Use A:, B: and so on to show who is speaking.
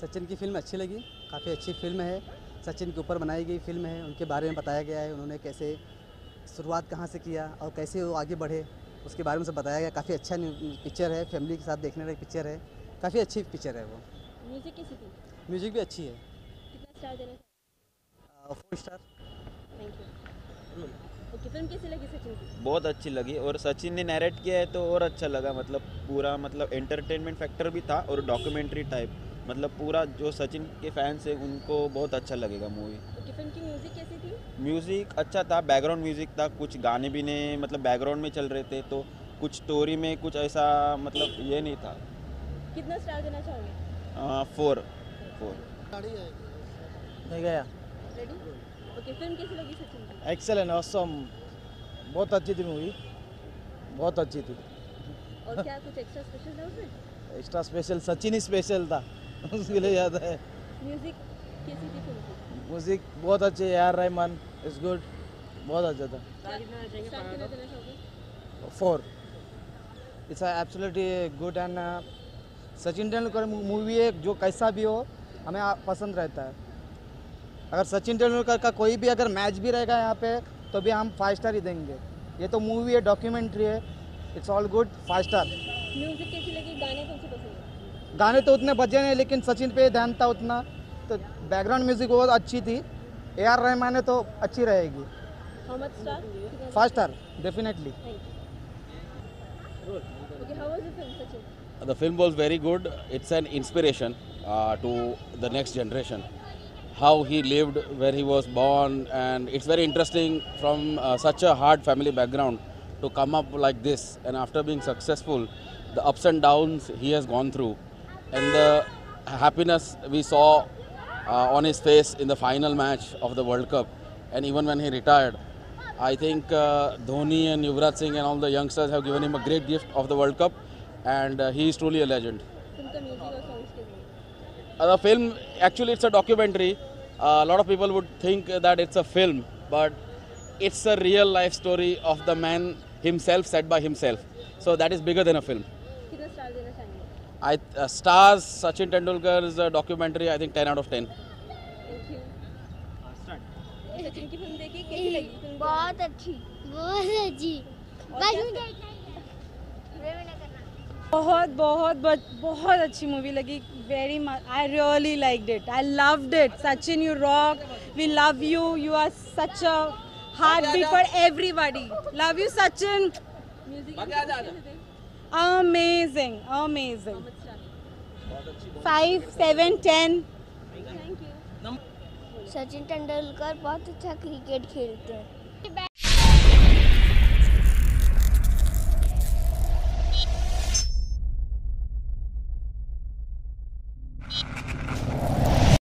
A: सचिन की फ़िल्म अच्छी लगी काफ़ी अच्छी फ़िल्म है। सचिन के ऊपर बनाई गई फ़िल्म है उनके बारे में बताया गया है उन्होंने कैसे शुरुआत कहाँ से किया और कैसे वो आगे बढ़े उसके बारे में सब बताया गया। काफ़ी अच्छा पिक्चर है फैमिली के साथ देखने वाली पिक्चर है। काफ़ी अच्छी पिक्चर है वो।
B: म्यूज़िक कैसी थी?
A: म्यूज़िक भी अच्छी है।
B: कितना स्टार देना
A: four star
B: thank you film कैसी लगी सचिन की?
C: बहुत अच्छी लगी और सचिन ने नैरेट किया है तो और अच्छा लगा मतलब पूरा मतलब एंटरटेनमेंट फैक्टर भी था और डॉक्यूमेंट्री टाइप मतलब पूरा जो सचिन के फैंस हैं उनको बहुत अच्छा लगेगा मूवी
B: ओके फ़िल्म की म्यूज़िक कैसी थी?
C: म्यूज़िक अच्छा था बैकग्राउंड म्यूज़िक था कुछ गाने भी ने मतलब बैकग्राउंड में चल रहे थे तो कुछ स्टोरी में कुछ ऐसा मतलब ये नहीं था।
B: कितना स्टार देना चाहोगे?
C: फोर फोर
D: नहीं गया।
B: ओके फ़िल्म कैसी लगी सचिन की?
D: एक्सेलेंट ऑसम बहुत अच्छी थी मूवी बहुत अच्छी थी।
B: और क्या कुछ एक्स्ट्रा स्पेशल था उसमें?
D: एक्स्ट्रा स्पेशल सचिन ही स्पेशल था। उसके लिए याद है।
B: म्यूज़िक कैसी थी फ़िल्म
D: म्यूज़िक बहुत अच्छे A R Rahman. Is good बहुत अच्छा था। Four it's absolutely good and Sachin Tendulkar movie है जो कैसा भी हो हमें पसंद रहता है। अगर सचिन तेंदुलकर का कोई भी अगर मैच भी रहेगा यहाँ पे तो भी हम फाइव स्टार ही देंगे। ये तो मूवी है डॉक्यूमेंट्री है। It's all good five star
B: music कैसी लगी गाने कौन से पसंद है?
D: गाने तो उतने बजे नहीं लेकिन सचिन पे ध्यान था उतना। तो बैकग्राउंड म्यूज़िक बहुत अच्छी थी। ए आर रहमान तो अच्छी रहेगी।
B: First star
D: definitely
B: the film
E: was very good it's an inspiration to the next generation how he lived where he was born and it's very interesting from such a hard family background to come up like this and after being successful the ups and downs he has gone through and the happiness we saw uh, on his face in the final match of the World Cup and even when he retired. I think uh, Dhoni and Yuvraj Singh and all the youngsters have given him a great gift of the World Cup and uh, he is truly a legend. Uh, the film, actually it's a documentary. Uh, a lot of people would think that it's a film but it's a real life story of the man himself said by himself. So that is bigger than a film. I uh, stars Sachin Tendulkar's uh, documentary. I think 10 out of 10.
B: Thank you Sachin की film देखी कैसी लगी
F: बहुत अच्छी बहुत अच्छी। बस मुझे
G: बहुत बहुत बहुत बहुत अच्छी मूवी लगी very much I really like it I loved it Sachin you rock we love you you are such a heartbeat for everybody love you Sachin
B: music
G: amazing amazing five seven ten
F: Sachin Tendulkar बहुत अच्छा cricket खेलते हैं।